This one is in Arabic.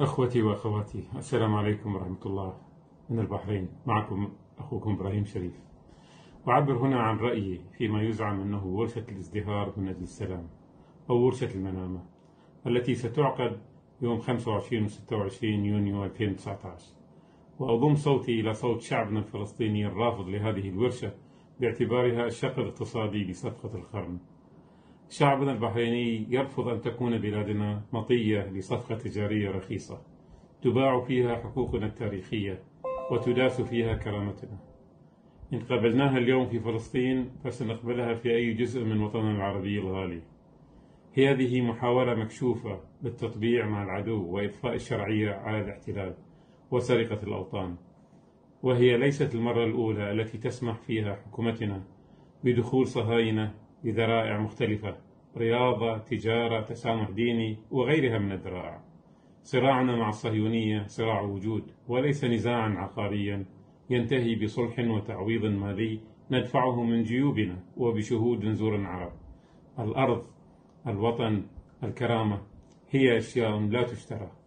أخوتي وأخواتي السلام عليكم ورحمة الله من البحرين. معكم أخوكم إبراهيم شريف. أعبر هنا عن رأيي فيما يزعم أنه ورشة الازدهار من أجل السلام أو ورشة المنامة التي ستعقد يوم 25 و 26 يونيو 2019 وأضم صوتي إلى صوت شعبنا الفلسطيني الرافض لهذه الورشة باعتبارها الشق الاقتصادي لصفقة القرن. شعبنا البحريني يرفض أن تكون بلادنا مطية لصفقة تجارية رخيصة تباع فيها حقوقنا التاريخية وتداس فيها كرامتنا. إن قبلناها اليوم في فلسطين فسنقبلها في أي جزء من وطننا العربي الغالي. هذه محاولة مكشوفة بالتطبيع مع العدو وإطفاء الشرعية على الاحتلال وسرقة الأوطان وهي ليست المرة الأولى التي تسمح فيها حكومتنا بدخول صهاينة بذرائع مختلفة رياضة تجارة تسامح ديني وغيرها من الذرائع. صراعنا مع الصهيونية صراع وجود وليس نزاعا عقاريا. ينتهي بصلح وتعويض مالي ندفعه من جيوبنا وبشهود نزور عرب الأرض الوطن الكرامة هي أشياء لا تشترى.